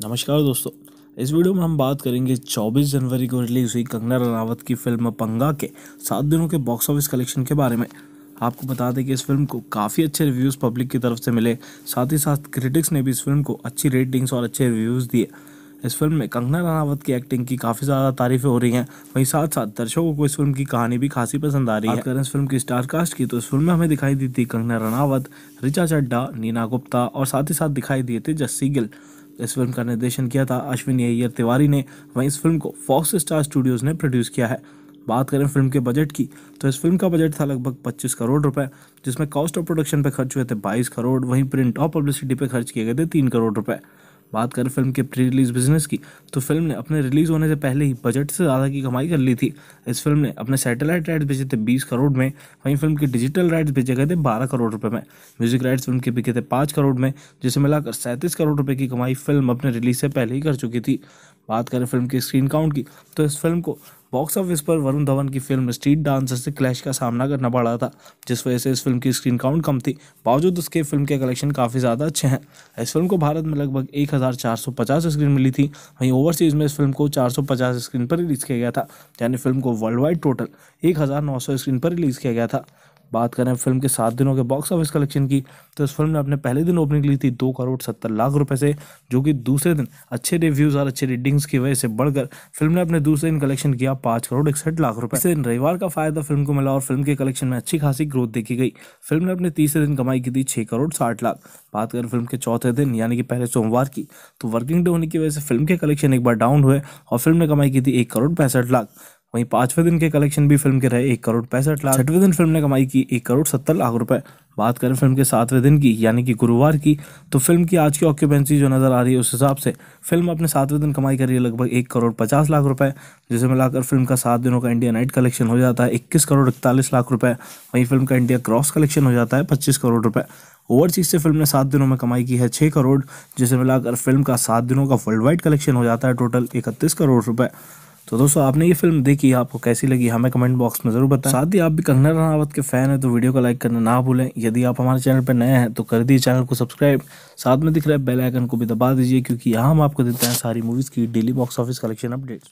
नमस्कार दोस्तों, इस वीडियो में हम बात करेंगे 24 जनवरी को रिलीज़ हुई कंगना रनावत की फ़िल्म पंगा के सात दिनों के बॉक्स ऑफ़िस कलेक्शन के बारे में। आपको बता दें कि इस फ़िल्म को काफ़ी अच्छे रिव्यूज़ पब्लिक की तरफ़ से मिले। साथ ही साथ क्रिटिक्स ने भी इस फ़िल्म को अच्छी रेटिंग्स और अच्छे रिव्यूज़ दिए। इस फ़िल्म में कंगना रनावत की एक्टिंग की काफ़ी ज़्यादा तारीफें हो रही हैं। वहीं साथ साथ दर्शकों को इस फ़िल्म की कहानी भी खासी पसंद आ रही है। अगर इस फ़िल्म की स्टार कास्ट की तो इस फ़िल्म में हमें दिखाई दी थी कंगना रनावत, रिचा चड्डा नीना गुप्ता और साथ ही साथ दिखाई दिए थे जस्सी गिल। इस फ़िल्म का निर्देशन किया था। अश्विनी अय्यर तिवारी ने, वहीं इस फ़िल्म को फॉक्स स्टार स्टूडियोज ने प्रोड्यूस किया है। बात करें फ़िल्म के बजट की तो इस फ़िल्म का बजट था लगभग 25 करोड़ रुपए, जिसमें कॉस्ट ऑफ़ प्रोडक्शन पे खर्च हुए थे 22 करोड़, वहीं प्रिंट और पब्लिसिटी पे खर्च किए गए थे 3 करोड़ रुपए। बात करें फ़िल्म के प्री रिलीज़ बिज़नेस की तो फ़िल्म ने अपने रिलीज़ होने से पहले ही बजट से ज़्यादा की कमाई कर ली थी। इस फ़िल्म ने अपने सैटेलाइट राइट्स बेचे थे बीस करोड़ में, वहीं फ़िल्म के डिजिटल राइट्स बेचे गए थे बारह करोड़ रुपए में। म्यूज़िक राइट्स फ़िल्म के बिके थे पाँच करोड़ में, जिसे मिलाकर सैंतीस करोड़ रुपए की कमाई फ़िल्म अपने रिलीज़ से पहले ही कर चुकी थी। बात करें फ़िल्म के स्क्रीन काउंट की तो इस फ़िल्म को बॉक्स ऑफ़िस पर वरुण धवन की फ़िल्म स्ट्रीट डांसर से क्लैश का सामना करना पड़ा था, जिस वजह से इस फ़िल्म की स्क्रीन काउंट कम थी। बावजूद उसके फ़िल्म के कलेक्शन काफ़ी ज़्यादा अच्छे हैं। इस फ़िल्म को भारत में लगभग एक हज़ार चार सौ पचास स्क्रीन मिली थी। वहीं ओवरसीज़ में इस फ़िल्म को चार सौ पचास स्क्रीन पर रिलीज़ किया गया था, यानी फ़िल्म को वर्ल्ड वाइड टोटल एक हज़ार नौ सौ स्क्रीन पर रिलीज़ किया गया था। बात करें फ़िल्म के सात दिनों के बॉक्स ऑफ़िस कलेक्शन की तो इस फ़िल्म ने अपने पहले दिन ओपनिंग ली थी दो करोड़ सत्तर लाख रुपए से, जो कि दूसरे दिन अच्छे रिव्यूज़ और अच्छे रेटिंग्स की वजह से बढ़कर फ़िल्म ने अपने दूसरे दिन कलेक्शन किया पाँच करोड़ इकसठ लाख रुपए। दिन रविवार का फ़ायदा फ़िल्म को मिला और फ़िल्म के कलेक्शन में अच्छी खासी ग्रोथ देखी गई। फ़िल्म ने अपने तीसरे दिन कमाई की थी छह करोड़ साठ लाख। बात करें फ़िल्म के चौथे दिन, यानी कि पहले सोमवार की तो वर्किंग डे होने की वजह से फ़िल्म के कलेक्शन एक बार डाउन हुए और फ़िल्म ने कमाई की थी एक करोड़ पैंसठ लाख। वहीं पाँचवें दिन के कलेक्शन भी फ़िल्म के रहे एक करोड़ पैंसठ लाख। छठवें दिन फ़िल्म ने कमाई की एक करोड़ सत्तर लाख रुपए। बात करें फ़िल्म के सातवें दिन की, यानी कि गुरुवार की तो फ़िल्म की आज की ऑक्यूपेंसी जो नज़र आ रही है उस हिसाब से फ़िल्म अपने सातवें दिन कमाई कर रही है लगभग एक करोड़ पचास लाख रुपए, जिसे मिलाकर फ़िल्म का सात दिनों का इंडिया नाइट कलेक्शन हो जाता है इक्कीस करोड़ इकतालीस लाख रुपए। वहीं फ़िल्म का इंडिया क्रॉस कलेक्शन हो जाता है पच्चीस करोड़ रुपए। ओवरसीज से फ़िल्म ने सात दिनों में कमाई की है छः करोड़, जिसे मिलाकर फ़िल्म का सात दिनों का वर्ल्ड वाइड कलेक्शन हो जाता है टोटल इकतीस करोड़ रुपए। तो दोस्तों, आपने ये फ़िल्म देखी, आपको कैसी लगी, हमें कमेंट बॉक्स में ज़रूर बताएँ। साथ ही आप भी कंगना रनावत के फ़ैन है तो वीडियो को लाइक करना ना भूलें। यदि आप हमारे चैनल पर नए हैं तो कर दिए चैनल को सब्सक्राइब। साथ में दिख रहे बेल आइकन को भी दबा दीजिए, क्योंकि यहाँ हम आपको देते हैं सारी मूवीज़ की daily box office collection updates.